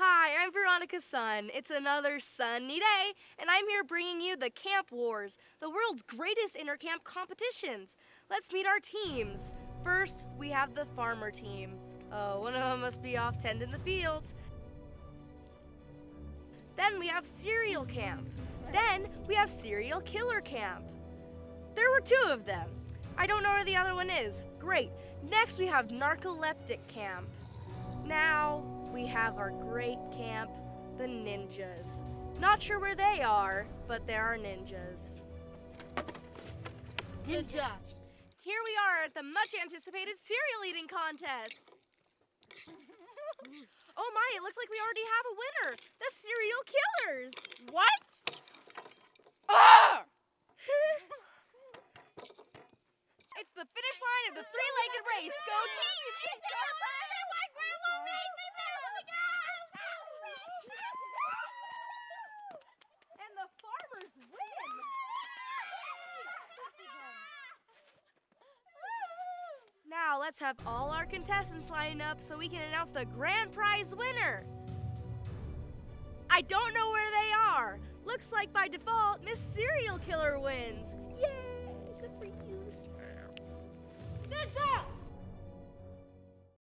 Hi, I'm Veronica Sun. It's another sunny day, and I'm here bringing you the Camp Wars, the world's greatest intercamp competitions. Let's meet our teams. First, we have the farmer team. Oh, one of them must be off tending the fields. Then we have cereal camp. Then we have serial killer camp. There were two of them. I don't know where the other one is. Great. Next we have narcoleptic camp. Now have our great camp, the ninjas. Not sure where they are, but there are ninjas. Ninja. Here we are at the much anticipated cereal eating contest. oh my, it looks like we already have a winner. The cereal killers. What? Ah! It's the finish line of the three-legged race. Go team! And the farmers win. Now let's have all our contestants line up so we can announce the grand prize winner. I don't know where they are. Looks like by default, Miss Serial Killer wins.